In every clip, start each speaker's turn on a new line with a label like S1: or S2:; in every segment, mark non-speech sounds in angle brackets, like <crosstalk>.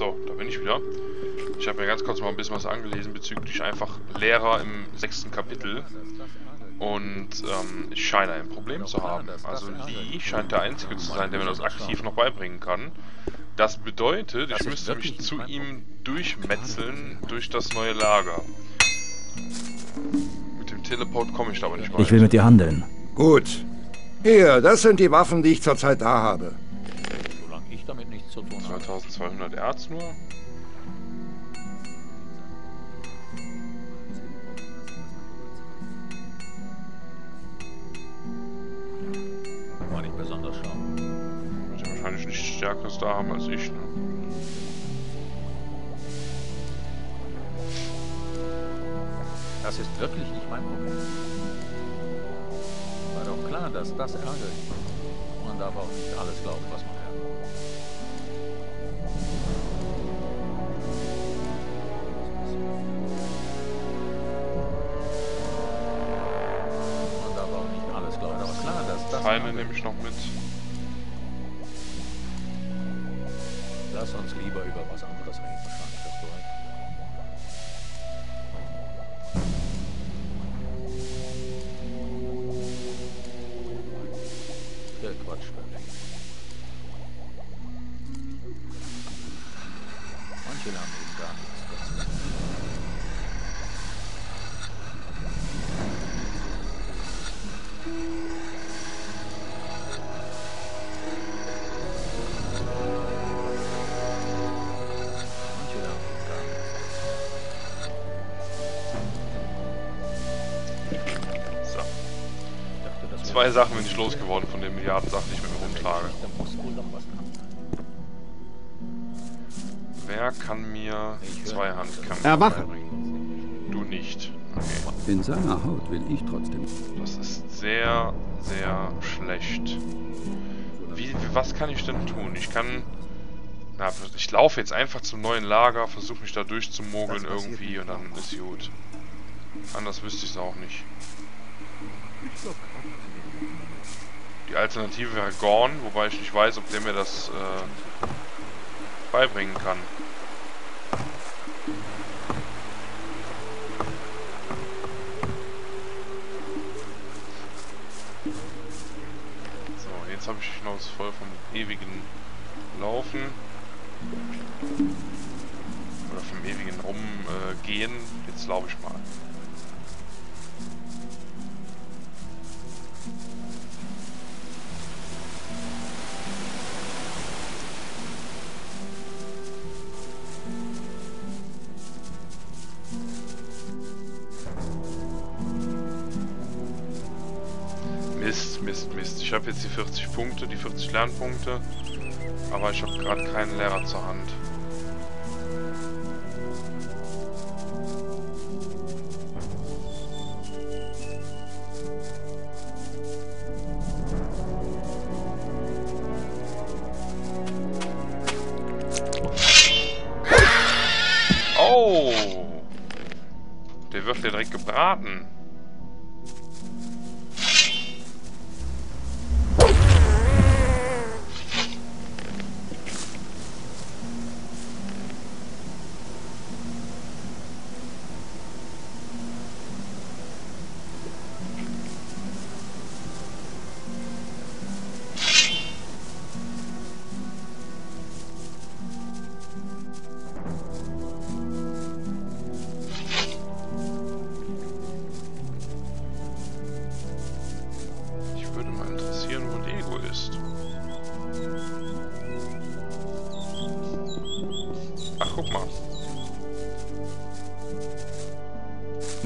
S1: So, da bin ich wieder. Ich habe mir ganz kurz mal ein bisschen was angelesen bezüglich einfach Lehrer im sechsten Kapitel. Und ähm, ich scheine ein Problem zu haben. Also Lee scheint der Einzige zu sein, der mir das aktiv noch beibringen kann. Das bedeutet, ich müsste mich zu ihm durchmetzeln durch das neue Lager. Mit dem Teleport komme ich da aber nicht
S2: weiter. Ich will mit dir handeln.
S3: Gut. Hier, das sind die Waffen, die ich zurzeit da habe.
S1: Solange ich damit nichts zu tun habe. 2200 Erz nur? Stärkeres da haben als ich. Ne?
S4: Das ist wirklich nicht mein Problem. War doch klar, dass das ärgert. Man darf auch nicht alles glauben, was man hört. Man darf auch nicht alles glauben. Aber klar, dass das...
S1: Pfeile nehme ich noch mit.
S4: Lass uns lieber über was anderes reden, Frank. Der Quatsch, perfekt. Manche lernen eben gar nichts dazu.
S1: Zwei Sachen bin ich losgeworden von den Milliarden Sachen, die ich mit mir rumtrage. Wer kann mir Zweihandkampf
S3: Erwachen!
S1: Du nicht.
S3: Okay. In seiner Haut will ich trotzdem.
S1: Das ist sehr, sehr schlecht. Wie, was kann ich denn tun? Ich kann... Na, ich laufe jetzt einfach zum neuen Lager, versuche mich da durchzumogeln irgendwie und dann ist gut. Anders wüsste ich es auch nicht. Die Alternative wäre Gorn, wobei ich nicht weiß, ob der mir das äh, beibringen kann. So, jetzt habe ich die Schnauze voll vom ewigen Laufen. Oder vom ewigen Rumgehen. Äh, jetzt laufe ich mal. Ich habe jetzt die 40 Punkte, die 40 Lernpunkte, aber ich habe gerade keinen Lehrer zur Hand. Oh! Der wird ja direkt gebraten.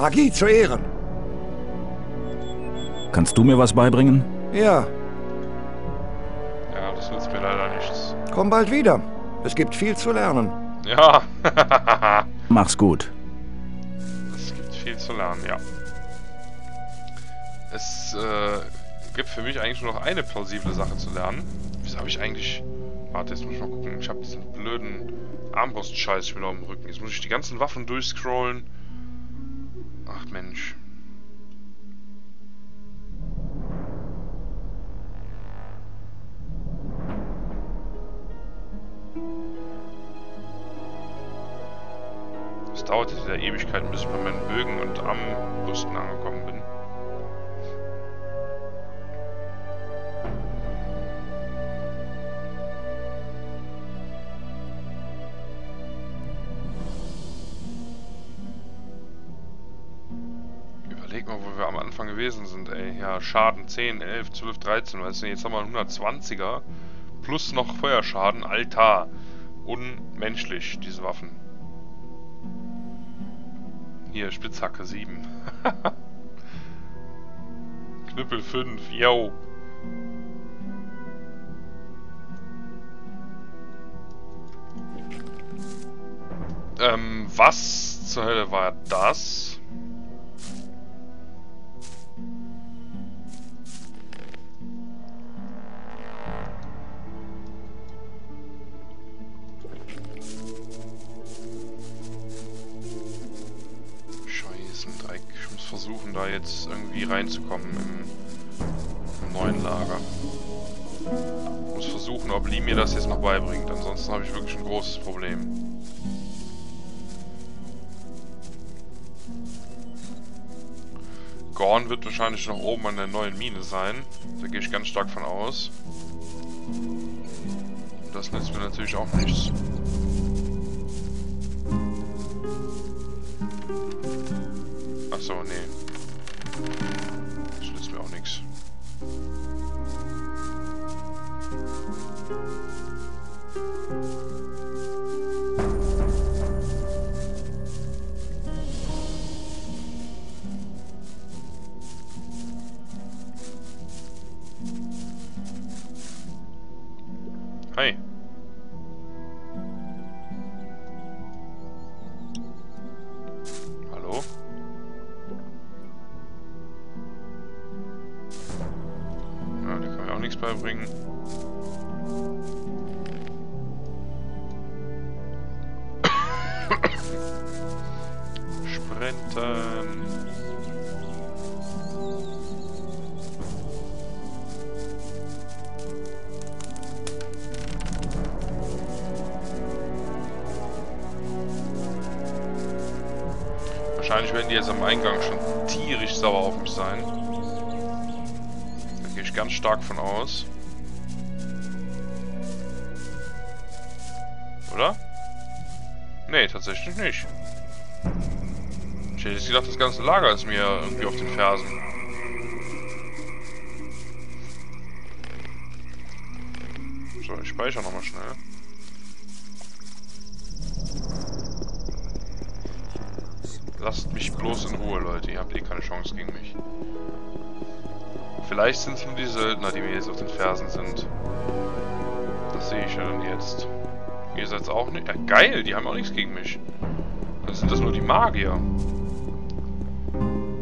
S3: Magie zu Ehren.
S2: Kannst du mir was beibringen?
S3: Ja.
S1: Ja, das nützt mir leider nichts.
S3: Komm bald wieder. Es gibt viel zu lernen.
S1: Ja. <laughs>
S2: Mach's gut.
S1: Es gibt viel zu lernen, ja. Es äh, gibt für mich eigentlich nur noch eine plausible Sache zu lernen. Wieso habe ich eigentlich... Warte, jetzt muss ich mal gucken. Ich habe diesen blöden Armbrust-Scheiß wieder auf dem Rücken. Jetzt muss ich die ganzen Waffen durchscrollen. Mensch. Es dauerte der Ewigkeit, bis ich bei meinen Bögen und Armbrüsten angekommen bin. Gewesen sind, ey. Ja, Schaden 10, 11, 12, 13, weißt du, jetzt haben wir einen 120er. Plus noch Feuerschaden, Alter. Unmenschlich, diese Waffen. Hier, Spitzhacke 7. <laughs> Knüppel 5, yo. Ähm, was zur Hölle war das? Jetzt irgendwie reinzukommen im, im neuen Lager. Ich muss versuchen, ob Lee mir das jetzt noch beibringt. Ansonsten habe ich wirklich ein großes Problem. Gorn wird wahrscheinlich noch oben an der neuen Mine sein. Da gehe ich ganz stark von aus. Das nützt mir natürlich auch nichts. Gehe ich ganz stark von aus. Oder? Nee, tatsächlich nicht. Ich hätte gedacht, das ganze Lager ist mir irgendwie auf den Fersen. So, ich speichere nochmal schnell. Lasst mich bloß in Ruhe, Leute. Ihr habt eh keine Chance gegen mich. Vielleicht sind es nur die Söldner, die mir jetzt auf den Fersen sind. Das sehe ich dann jetzt. Ihr seid auch nicht... Ja, geil, die haben auch nichts gegen mich. Dann sind das nur die Magier.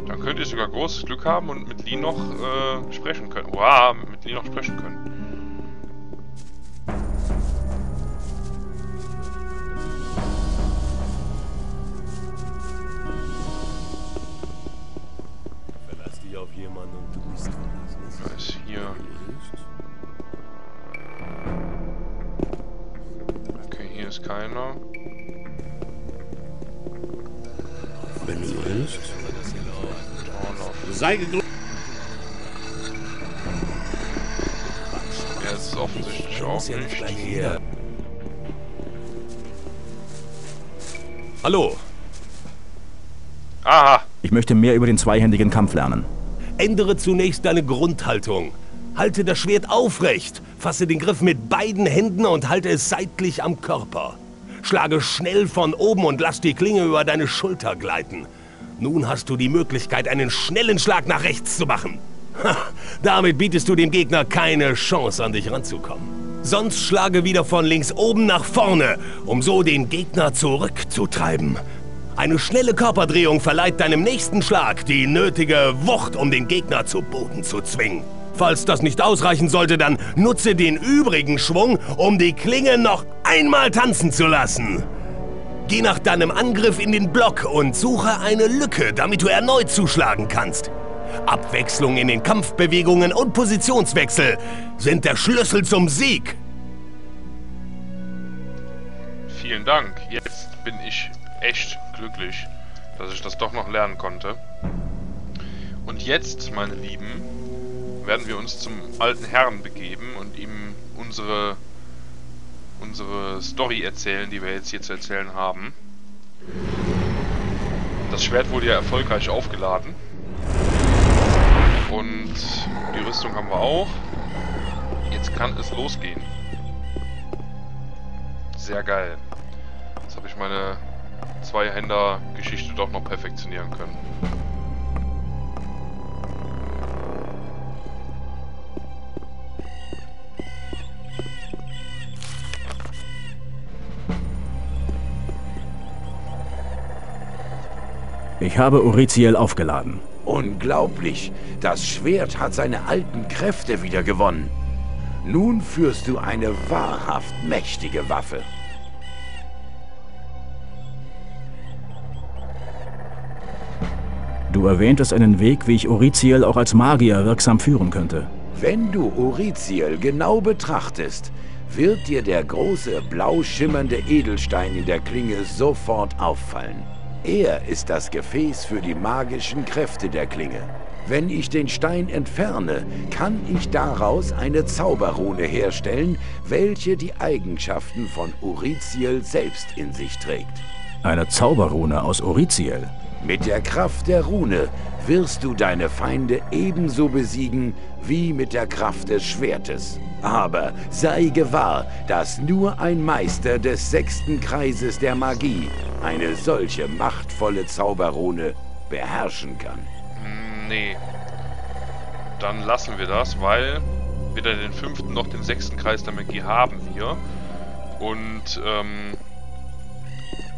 S1: Dann könnt ihr sogar großes Glück haben und mit Lee noch äh, sprechen können. Wow, mit Lee noch sprechen können.
S4: Hallo,
S1: Aha!
S2: Ich möchte mehr über den zweihändigen Kampf lernen.
S5: Ändere zunächst deine Grundhaltung. Halte das Schwert aufrecht. Fasse den Griff mit beiden Händen und halte es seitlich am Körper. Schlage schnell von oben und lass die Klinge über deine Schulter gleiten. Nun hast du die Möglichkeit, einen schnellen Schlag nach rechts zu machen. Ha, damit bietest du dem Gegner keine Chance, an dich ranzukommen. Sonst schlage wieder von links oben nach vorne, um so den Gegner zurückzutreiben. Eine schnelle Körperdrehung verleiht deinem nächsten Schlag die nötige Wucht, um den Gegner zu Boden zu zwingen. Falls das nicht ausreichen sollte, dann nutze den übrigen Schwung, um die Klinge noch einmal tanzen zu lassen. Geh nach deinem Angriff in den Block und suche eine Lücke, damit du erneut zuschlagen kannst. Abwechslung in den Kampfbewegungen und Positionswechsel sind der Schlüssel zum Sieg.
S1: Vielen Dank. Jetzt bin ich echt glücklich, dass ich das doch noch lernen konnte. Und jetzt, meine Lieben, werden wir uns zum alten Herrn begeben und ihm unsere, unsere Story erzählen, die wir jetzt hier zu erzählen haben. Das Schwert wurde ja erfolgreich aufgeladen. Und die Rüstung haben wir auch. Jetzt kann es losgehen. Sehr geil. Jetzt habe ich meine Zweihänder-Geschichte doch noch perfektionieren können.
S2: Ich habe Uriziel aufgeladen.
S6: Unglaublich. Das Schwert hat seine alten Kräfte wieder gewonnen. Nun führst du eine wahrhaft mächtige Waffe.
S2: Du erwähntest einen Weg, wie ich Uriziel auch als Magier wirksam führen könnte.
S6: Wenn du Uriziel genau betrachtest, wird dir der große blau schimmernde Edelstein in der Klinge sofort auffallen. Er ist das Gefäß für die magischen Kräfte der Klinge. Wenn ich den Stein entferne, kann ich daraus eine Zauberrune herstellen, welche die Eigenschaften von Uriziel selbst in sich trägt.
S2: Eine Zauberrune aus Uriziel.
S6: Mit der Kraft der Rune wirst du deine Feinde ebenso besiegen wie mit der Kraft des Schwertes. Aber sei gewahr, dass nur ein Meister des sechsten Kreises der Magie eine solche machtvolle Zauberrune beherrschen kann.
S1: Hm, Nee. Dann lassen wir das, weil weder den fünften noch den sechsten Kreis der Magie haben wir. Und, ähm...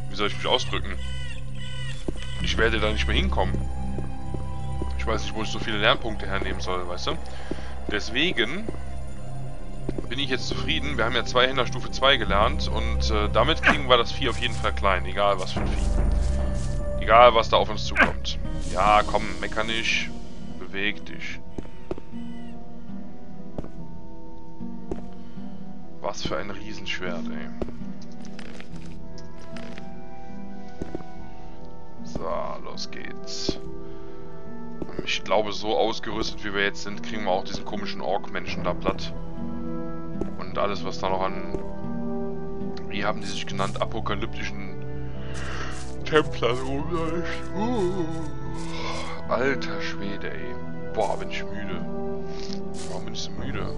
S1: Wie soll ich mich ausdrücken? Ich werde da nicht mehr hinkommen. Ich weiß nicht, wo ich so viele Lernpunkte hernehmen soll, weißt du? Deswegen bin ich jetzt zufrieden. Wir haben ja zwei Händler Stufe 2 gelernt und äh, damit kriegen wir das Vieh auf jeden Fall klein, egal was für ein Vieh. Egal, was da auf uns zukommt. Ja, komm, mecker nicht. Beweg dich. Was für ein Riesenschwert, ey. So, los geht's. Ich glaube, so ausgerüstet wie wir jetzt sind, kriegen wir auch diesen komischen Ork-Menschen da platt. Und alles, was da noch an... Wie haben die sich genannt? Apokalyptischen Templern rumläuft. Uh. Alter Schwede, ey. Boah, bin ich müde. Warum bin ich so müde?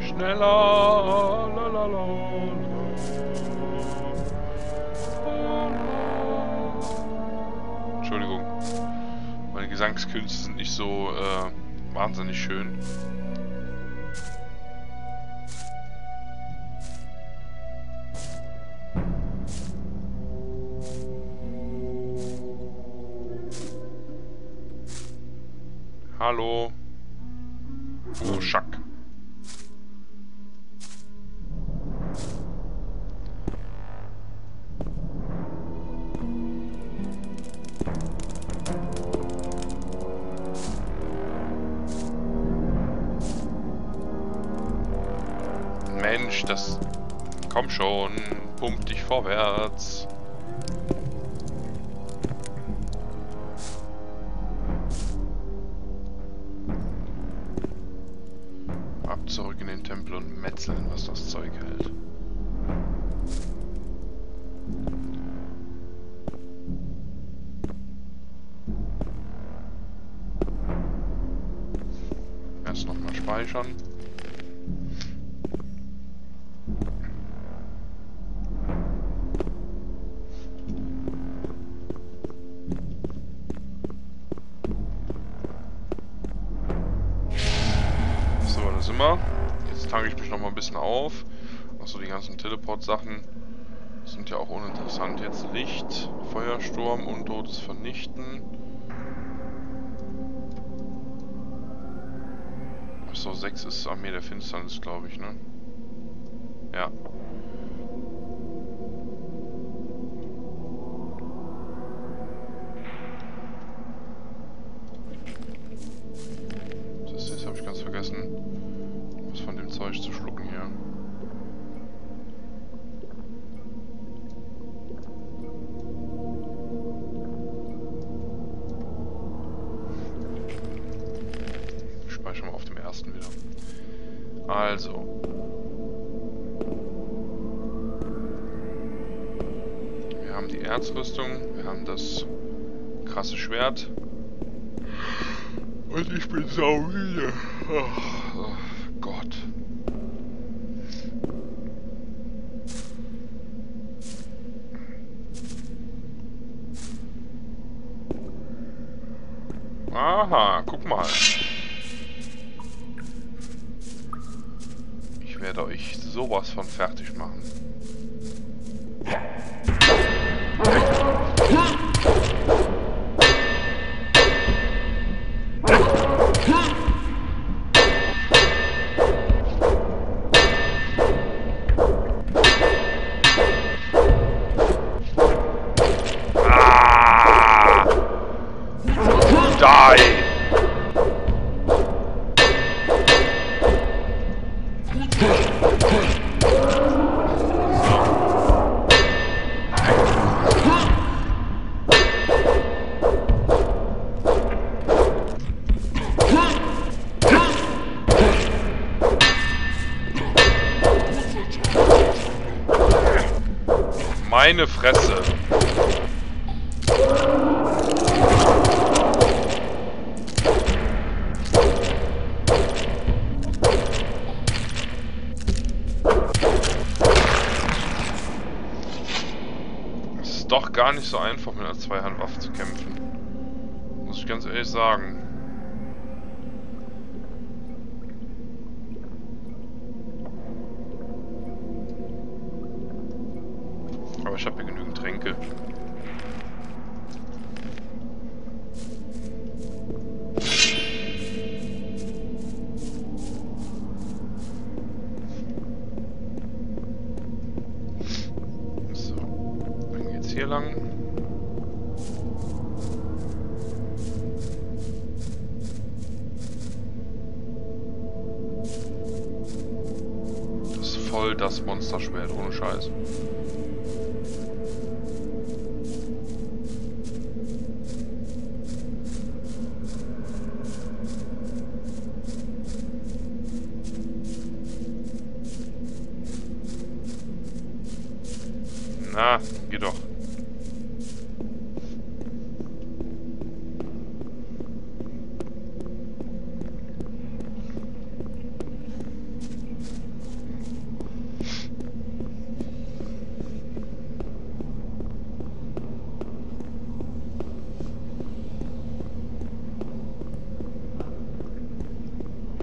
S1: Schneller! Lalalala. Gesangskünste sind nicht so äh, wahnsinnig schön. Hallo. Mensch, das... Komm schon, pump dich vorwärts. Teleport-Sachen sind ja auch uninteressant. Jetzt Licht, Feuersturm, Untotes vernichten. Achso, 6 ist Armee der Finsternis, glaube ich, ne? Ja. Wir haben die Erzrüstung, wir haben das krasse Schwert. Und ich bin saumüde. Oh, doch gar nicht so einfach, mit einer Zweihandwaffe zu kämpfen. Muss ich ganz ehrlich sagen. Das Monsterschwert, ohne Scheiß. Na, geh doch.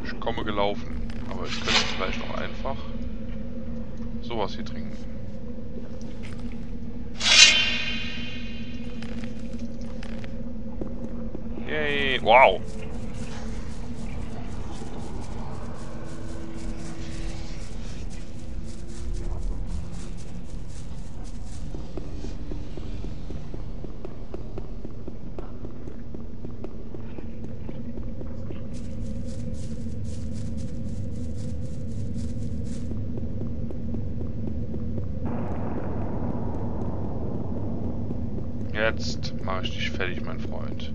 S1: Ich komme gelaufen, aber ich könnte vielleicht noch einfach sowas hier trinken. Yay! Wow! Jetzt mache ich dich fertig, mein Freund.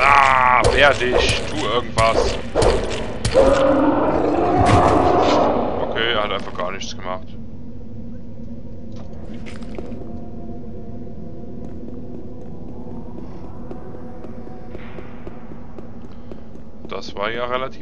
S1: Ah, wehr dich, tu irgendwas. Okay, er hat einfach gar nichts gemacht. Das war ja relativ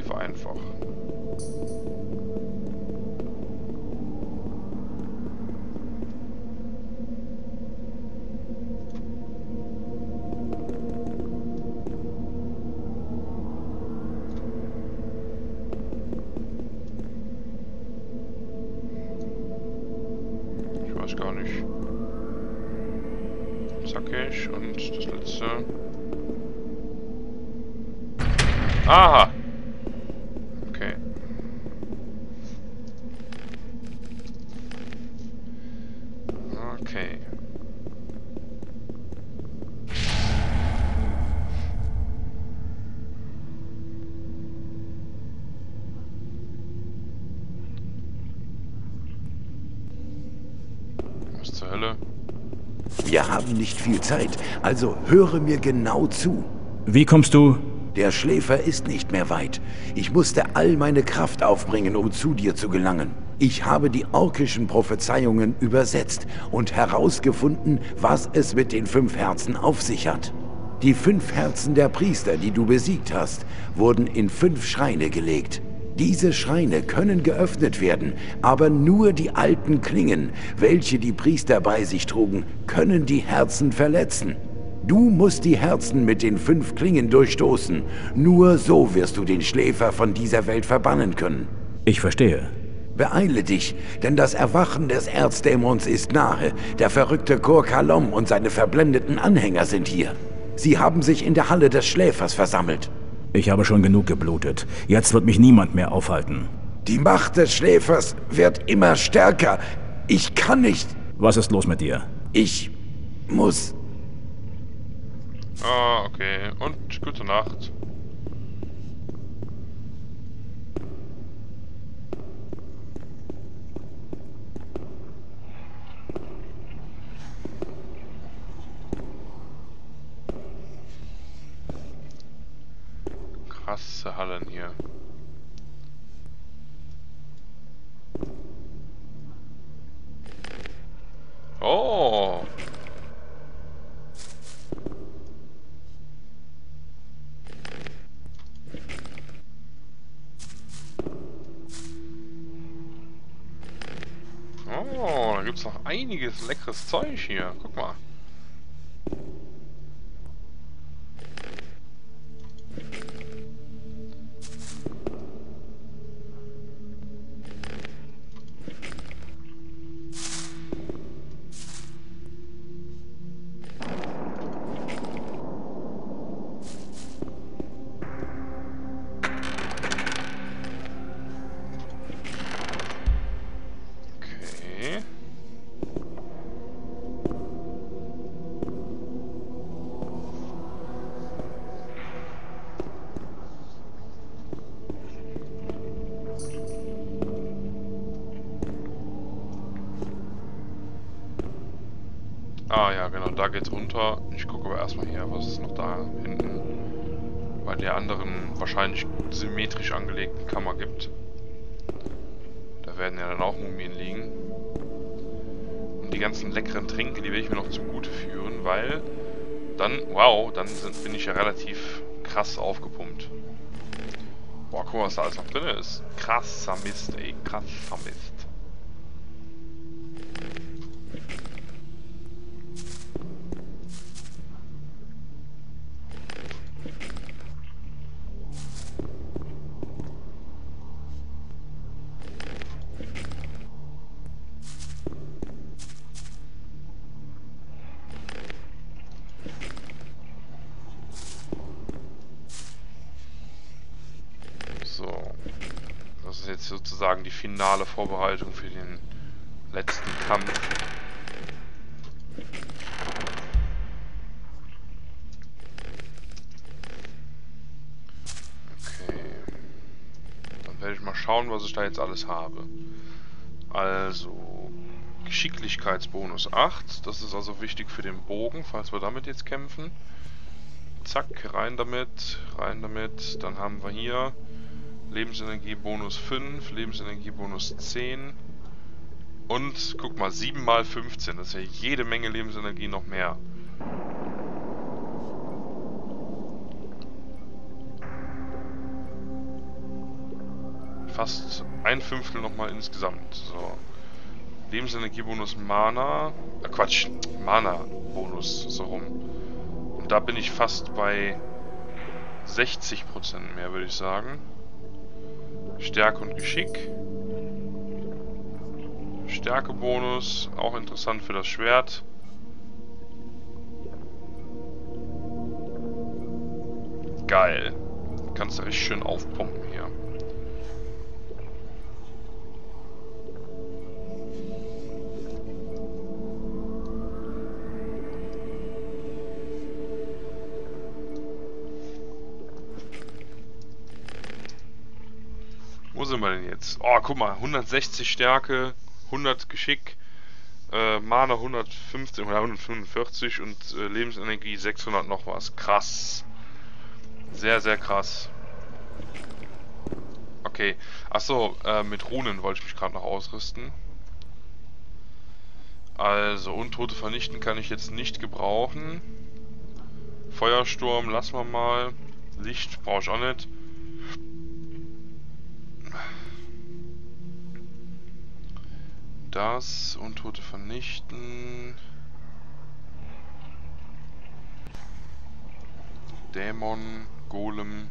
S1: zur Hölle?
S6: Wir haben nicht viel Zeit, also höre mir genau zu.
S2: Wie kommst du?
S6: Der Schläfer ist nicht mehr weit. Ich musste all meine Kraft aufbringen, um zu dir zu gelangen. Ich habe die orkischen Prophezeiungen übersetzt und herausgefunden, was es mit den fünf Herzen auf sich hat. Die fünf Herzen der Priester, die du besiegt hast, wurden in fünf Schreine gelegt. Diese Schreine können geöffnet werden, aber nur die alten Klingen, welche die Priester bei sich trugen, können die Herzen verletzen. Du musst die Herzen mit den fünf Klingen durchstoßen. Nur so wirst du den Schläfer von dieser Welt verbannen können.
S2: Ich verstehe.
S6: Beeile dich, denn das Erwachen des Erzdämons ist nahe. Der verrückte Kor Kalom und seine verblendeten Anhänger sind hier. Sie haben sich in der Halle des Schläfers versammelt.
S2: Ich habe schon genug geblutet. Jetzt wird mich niemand mehr aufhalten.
S6: Die Macht des Schläfers wird immer stärker. Ich kann nicht.
S2: Was ist los mit dir?
S6: Ich muss.
S1: Ah, okay. Und gute Nacht. Krasse Hallen hier. Oh! Oh, da gibt's noch einiges leckeres Zeug hier. Guck mal. Genau, da geht's runter. Ich gucke aber erstmal hier, was ist noch da hinten. Bei der anderen wahrscheinlich symmetrisch angelegten Kammer gibt. Da werden ja dann auch Mumien liegen. Und die ganzen leckeren Tränke, die werde ich mir noch zugute führen, weil dann, wow, dann sind, bin ich ja relativ krass aufgepumpt. Boah, guck mal, was da alles noch drin ist. Krasser Mist, ey, krasser Mist. So. Das ist jetzt sozusagen die finale Vorbereitung für den letzten Kampf. Okay. Dann werde ich mal schauen, was ich da jetzt alles habe. Also, Geschicklichkeitsbonus 8. Das ist also wichtig für den Bogen, falls wir damit jetzt kämpfen. Zack, rein damit, rein damit. Dann haben wir hier Lebensenergiebonus 5, Lebensenergiebonus 10. Und guck mal, 7 mal 15. Das ist ja jede Menge Lebensenergie noch mehr. Fast ein Fünftel nochmal insgesamt. So. Lebensenergiebonus Mana. Äh, Quatsch, Mana-Bonus, so rum. Und da bin ich fast bei 60% mehr, würde ich sagen. Stärke und Geschick. Stärkebonus, auch interessant für das Schwert. Geil. Kannst du richtig schön aufpumpen hier. Sind wir denn jetzt? Oh, guck mal, 160 Stärke, 100 Geschick, äh, Mana 115 oder 145 und äh, Lebensenergie 600 noch was. Krass. Sehr, sehr krass. Okay. Achso, äh, mit Runen wollte ich mich gerade noch ausrüsten. Also, Untote vernichten kann ich jetzt nicht gebrauchen. Feuersturm lassen wir mal. Licht brauche ich auch nicht. Das, Untote vernichten. Dämon, Golem,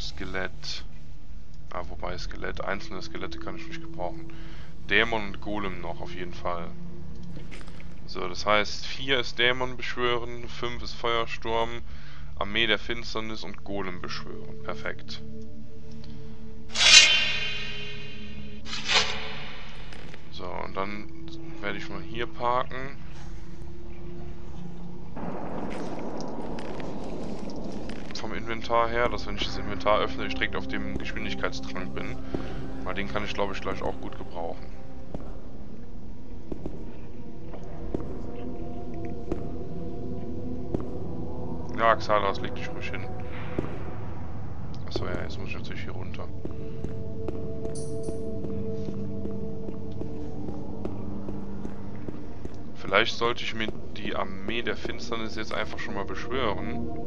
S1: Skelett. Ah, wobei Skelett, einzelne Skelette kann ich nicht gebrauchen. Dämon und Golem noch auf jeden Fall. So, das heißt, 4 ist Dämon beschwören, 5 ist Feuersturm, Armee der Finsternis und Golem beschwören. Perfekt. Dann werde ich mal hier parken. Vom Inventar her, dass wenn ich das Inventar öffne, ich direkt auf dem Geschwindigkeitstrank bin. Weil den kann ich glaube ich gleich auch gut gebrauchen. Ja, Xalas, leg dich ruhig hin. Achso, ja, jetzt muss ich natürlich hier runter. Vielleicht sollte ich mir die Armee der Finsternis jetzt einfach schon mal beschwören.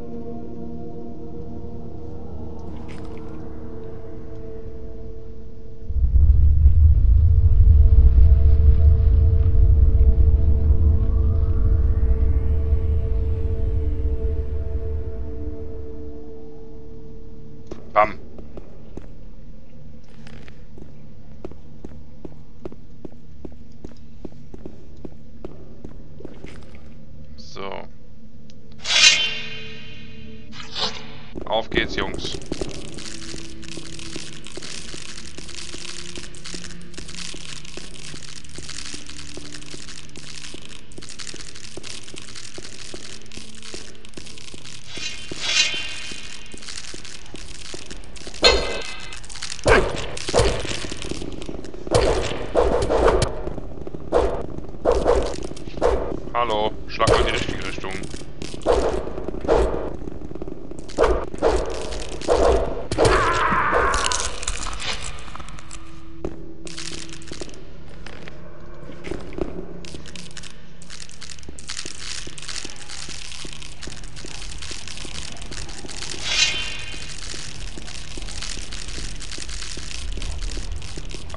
S1: Schlag mal in die richtige Richtung.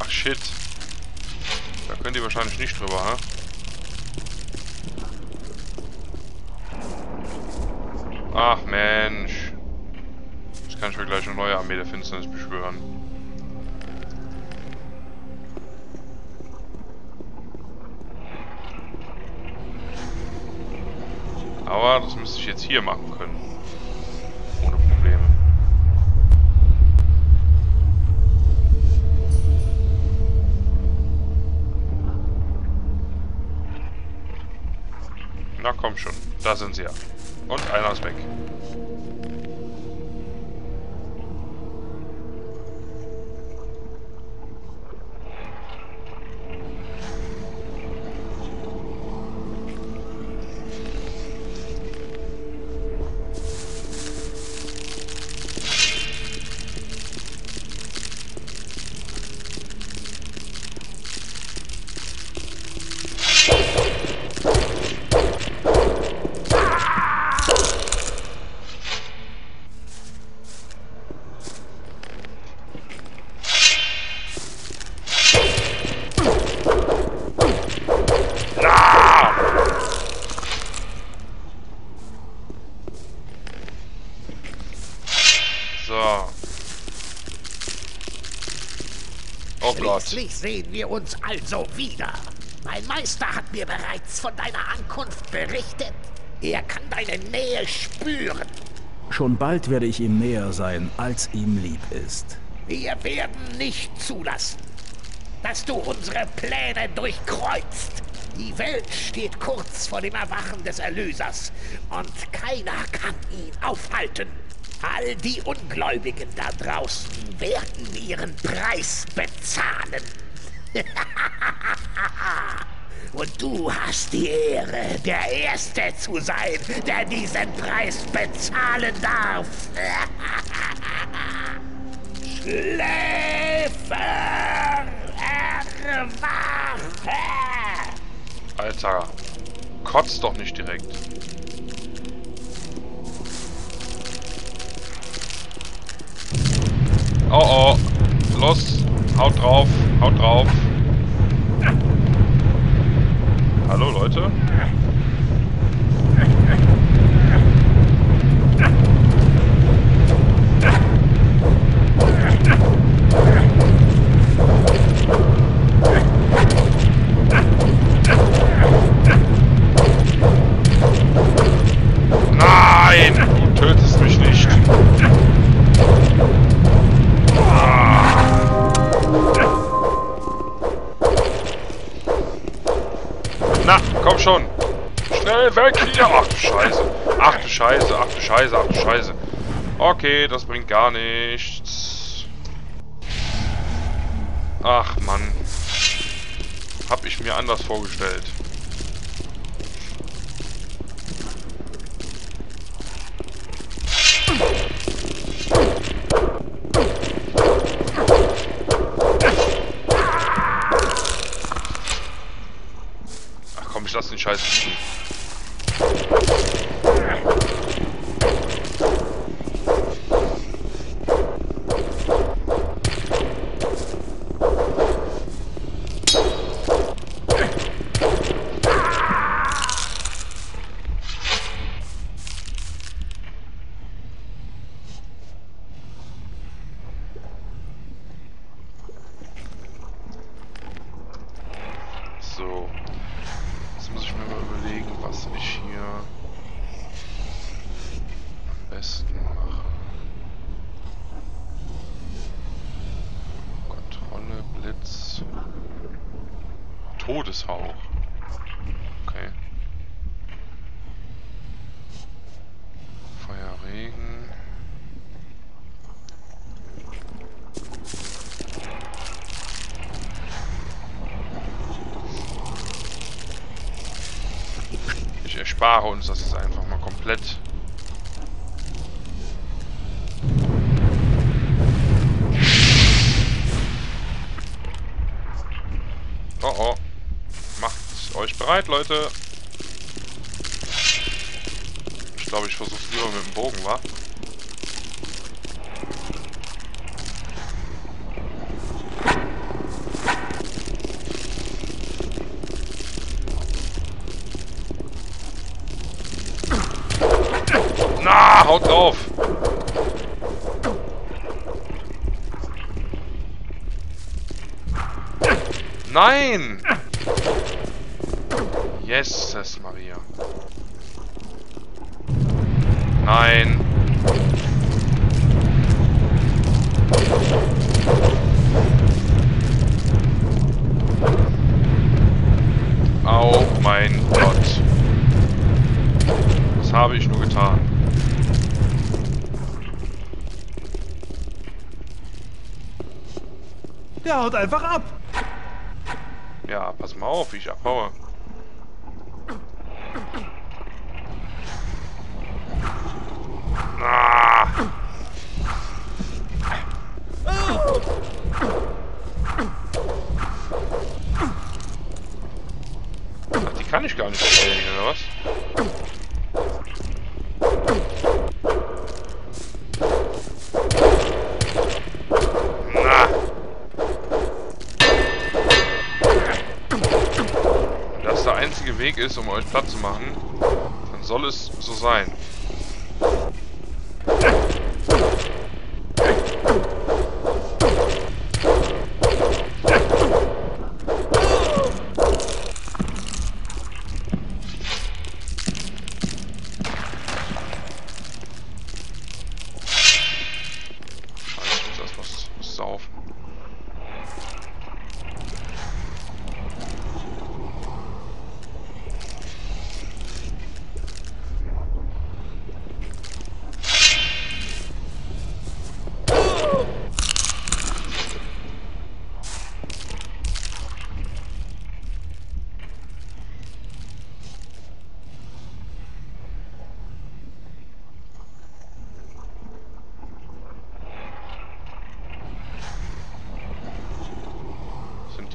S1: Ach shit. Da könnt ihr wahrscheinlich nicht drüber, ha? Jetzt hier machen können. Ohne Probleme. Na komm schon, da sind sie ja. Und einer ist weg.
S7: Schließlich sehen wir uns also wieder. Mein Meister hat mir bereits von deiner Ankunft berichtet. Er kann deine Nähe spüren.
S2: Schon bald werde ich ihm näher sein, als ihm lieb ist.
S7: Wir werden nicht zulassen, dass du unsere Pläne durchkreuzt. Die Welt steht kurz vor dem Erwachen des Erlösers und keiner kann ihn aufhalten. All die Ungläubigen da draußen werden ihren Preis bezahlen. <laughs> Und du hast die Ehre, der Erste zu sein, der diesen Preis bezahlen darf. <laughs> Schläfer, erwache!
S1: Alter, kotz doch nicht direkt. Oh oh, los, haut drauf, haut drauf. Hallo Leute? Okay, das bringt gar nichts. Ach Mann. Hab ich mir anders vorgestellt. Ach komm, ich lass den Scheiß liegen. So. Jetzt muss ich mir mal überlegen, was ich hier am besten mache. Kontrolle, Blitz. Todeshauch. Okay. Feuerregen. Ich erspare uns das jetzt einfach mal komplett. Oh oh. Macht euch bereit, Leute. Ich glaube, ich versuche es lieber mit dem Bogen, wa? Na, haut drauf! Nein! Jesus Maria. Nein. Oh mein Gott. Was habe ich nur getan?
S5: Der haut einfach ab.
S1: Ja, pass mal auf, wie ich abhaue. Sein.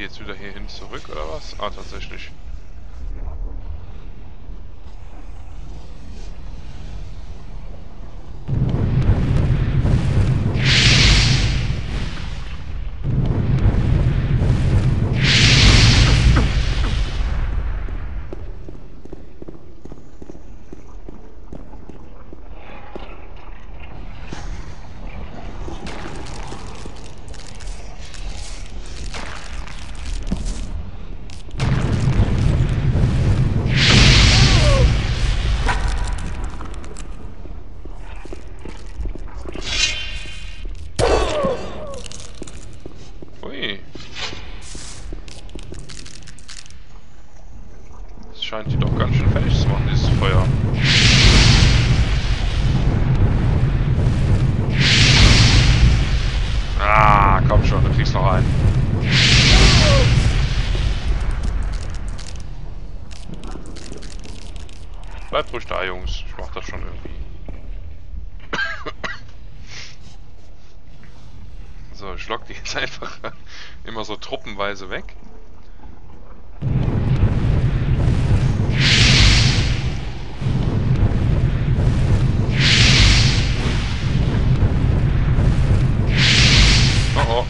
S1: Jetzt wieder hierhin zurück oder was? Ah, tatsächlich. Ui. Das scheint die doch ganz schön fertig zu machen, dieses Feuer. Ah, komm schon, du kriegst noch einen. Bleibt ruhig da, Jungs. Ich mach das schon irgendwie. So, ich lock die jetzt einfach immer so truppenweise weg. Oh oh.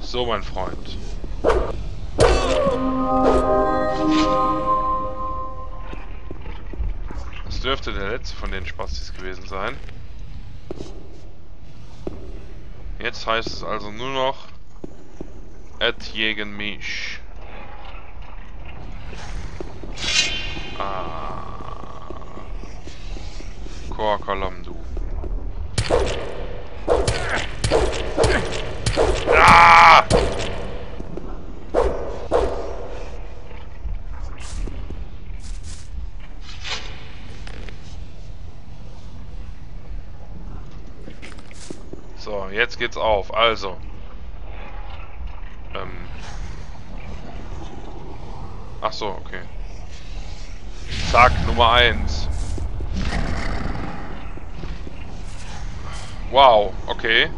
S1: So, mein Freund. Das dürfte der letzte von den Spastis gewesen sein. Jetzt heißt es also nur noch Etjegen mich. Ah. Kor Kalamdu. Ah! So, jetzt geht's auf. Also. Ähm. Ach so, okay. Zack, Nummer 1. Wow, okay.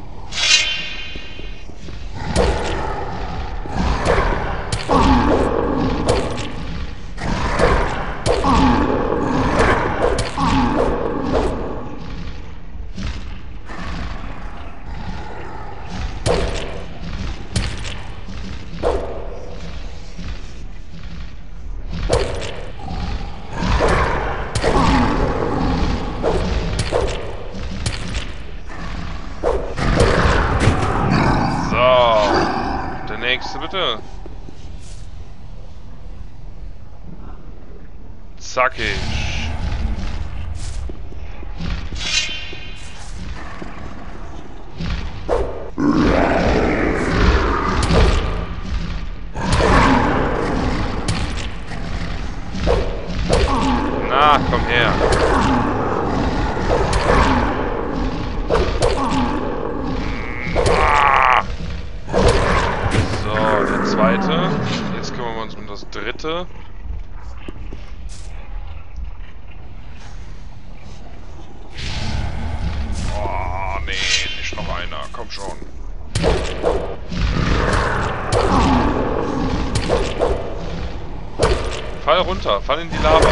S1: Runter, fall in die Lava.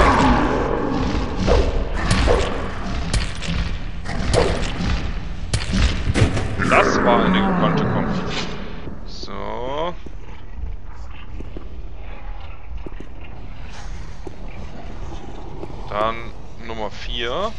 S1: Das war eine gekonnte Kombi. So. Dann Nummer 4.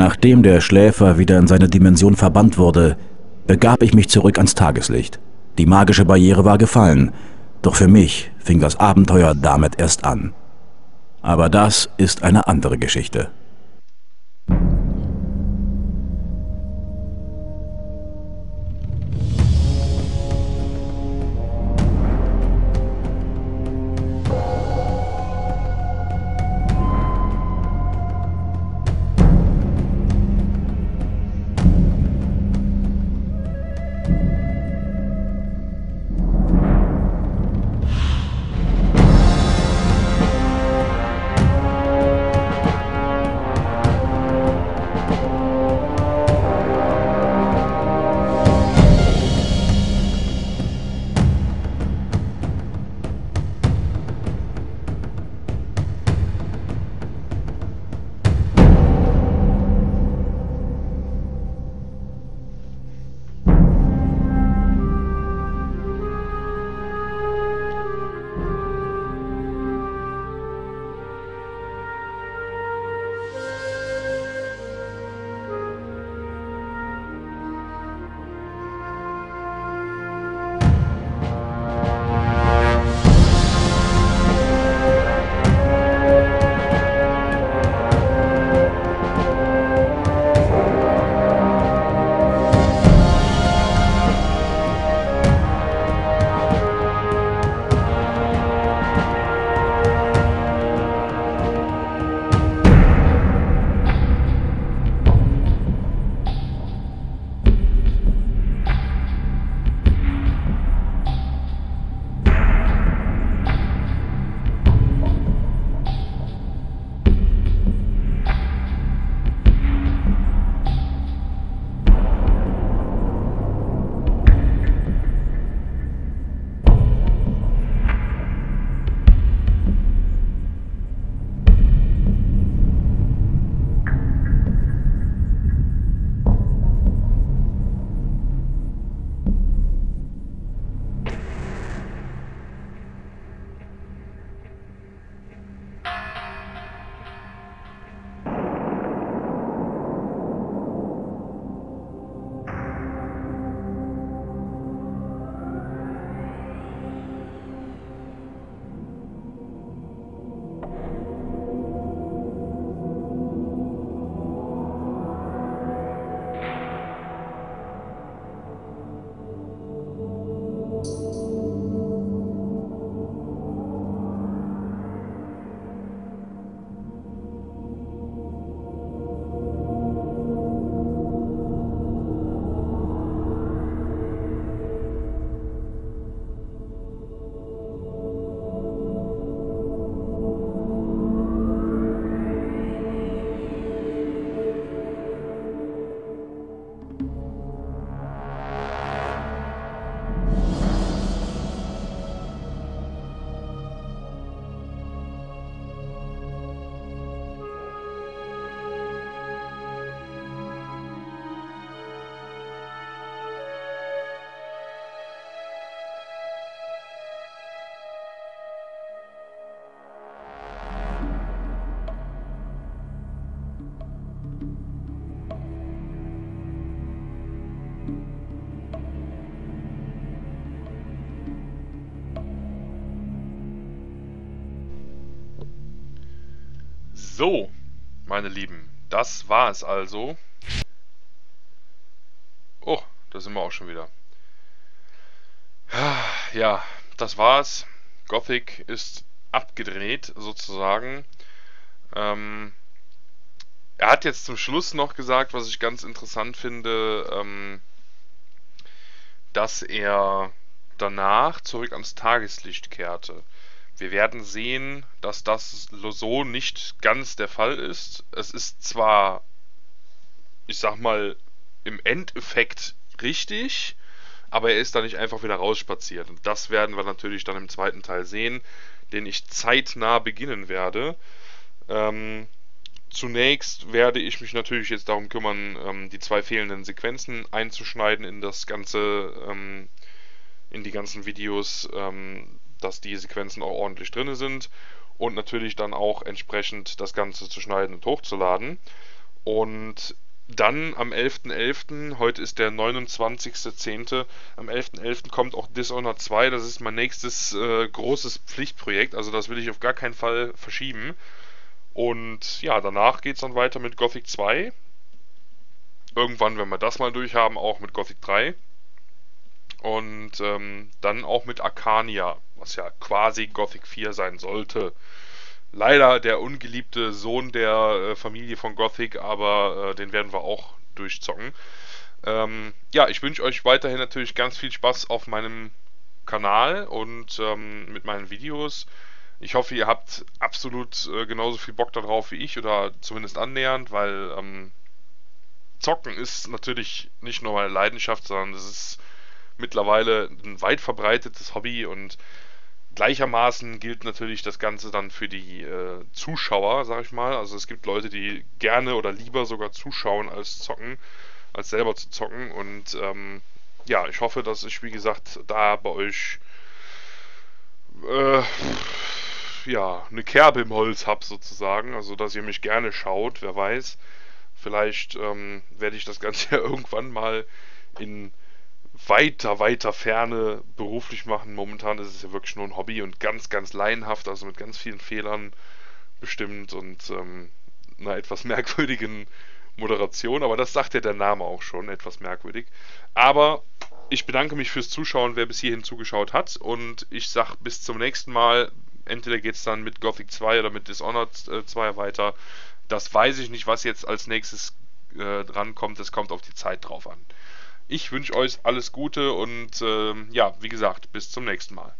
S2: Nachdem der Schläfer wieder in seine Dimension verbannt wurde, begab ich mich zurück ans Tageslicht. Die magische Barriere war gefallen, doch für mich fing das Abenteuer damit erst an. Aber das ist eine andere Geschichte.
S1: So, meine Lieben, das war es also. Oh, da sind wir auch schon wieder. Ja, das war's. Gothic ist abgedreht, sozusagen. Ähm, er hat jetzt zum Schluss noch gesagt, was ich ganz interessant finde, ähm, dass er danach zurück ans Tageslicht kehrte. Wir werden sehen, dass das so nicht ganz der Fall ist. Es ist zwar, ich sag mal, im Endeffekt richtig, aber er ist da nicht einfach wieder rausspaziert. Und das werden wir natürlich dann im zweiten Teil sehen, den ich zeitnah beginnen werde. Ähm, zunächst werde ich mich natürlich jetzt darum kümmern, ähm, die zwei fehlenden Sequenzen einzuschneiden in das ganze, ähm, in die ganzen Videos. Dass die Sequenzen auch ordentlich drin sind und natürlich dann auch entsprechend das Ganze zu schneiden und hochzuladen. Und dann am 11.11., .11., heute ist der 29.10., am 11.11. .11. kommt auch Dishonored 2, das ist mein nächstes äh, großes Pflichtprojekt, also das will ich auf gar keinen Fall verschieben. Und ja, danach geht es dann weiter mit Gothic 2. Irgendwann, wenn wir das mal durchhaben, auch mit Gothic 3. Und ähm, dann auch mit Arcania, was ja quasi Gothic 4 sein sollte. Leider der ungeliebte Sohn der äh, Familie von Gothic, aber äh, den werden wir auch durchzocken. Ähm, ja, ich wünsche euch weiterhin natürlich ganz viel Spaß auf meinem Kanal und ähm, mit meinen Videos. Ich hoffe, ihr habt absolut äh, genauso viel Bock darauf wie ich oder zumindest annähernd, weil ähm, Zocken ist natürlich nicht nur meine Leidenschaft, sondern es ist mittlerweile ein weit verbreitetes Hobby und gleichermaßen gilt natürlich das Ganze dann für die äh, Zuschauer, sag ich mal. Also es gibt Leute, die gerne oder lieber sogar zuschauen als zocken, als selber zu zocken. Und ähm, ja, ich hoffe, dass ich, wie gesagt, da bei euch äh, ja, eine Kerbe im Holz habe sozusagen. Also dass ihr mich gerne schaut, wer weiß. Vielleicht ähm, werde ich das Ganze <laughs> ja irgendwann mal in weiter, weiter Ferne beruflich machen. Momentan ist es ja wirklich nur ein Hobby und ganz, ganz laienhaft, also mit ganz vielen Fehlern bestimmt und ähm, einer etwas <laughs> merkwürdigen Moderation. Aber das sagt ja der Name auch schon, etwas merkwürdig. Aber ich bedanke mich fürs Zuschauen, wer bis hierhin zugeschaut hat. Und ich sage bis zum nächsten Mal. Entweder geht es dann mit Gothic 2 oder mit Dishonored 2 äh, weiter. Das weiß ich nicht, was jetzt als nächstes äh, drankommt. Es kommt auf die Zeit drauf an. Ich wünsche euch alles Gute und äh, ja, wie gesagt, bis zum nächsten Mal.